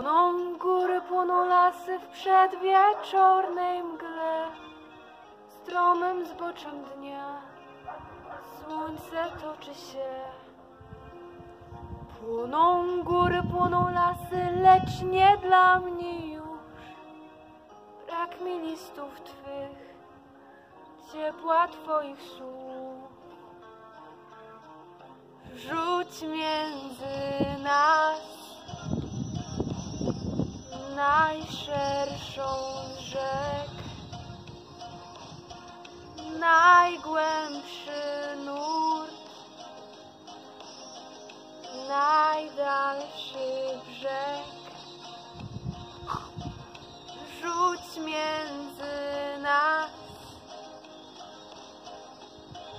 Płoną góry, płoną lasy w przedwieczornej mgle, stromym zboczem dnia słońce toczy się. Płoną góry, płoną lasy, lecz nie dla mnie już. Brak mi listów twych, ciepła twoich słów. Rzuć między najszerszą rzek, najgłębszy nurt, najdalszy brzeg. Rzuć między nas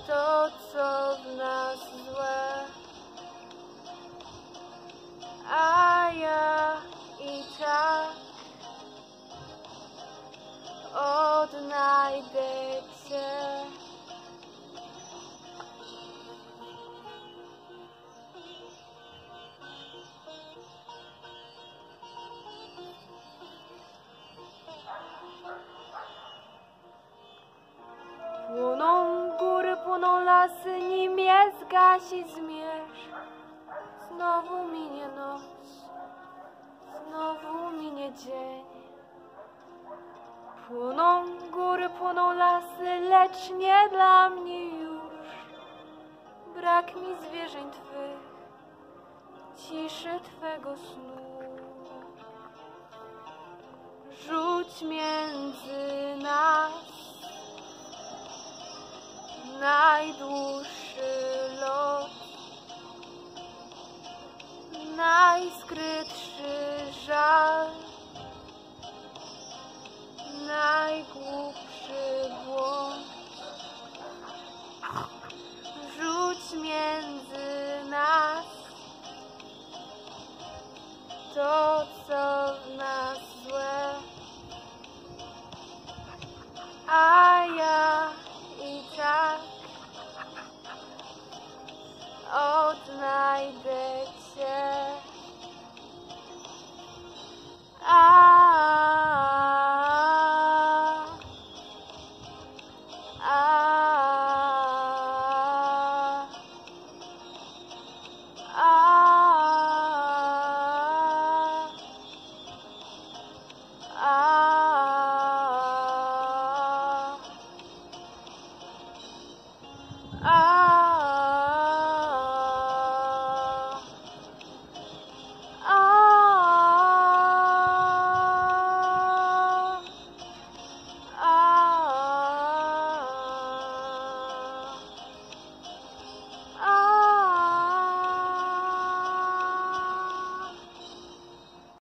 to, co w nas zgasi zmierzch. Znowu minie noc, znowu minie dzień. Płoną góry, płoną lasy, lecz nie dla mnie już. Brak mi zwierzeń twych, ciszy twego snu. Rzuć między nas najdłuższy to, co w nas złe. A ja i tak odnajdę Cię. A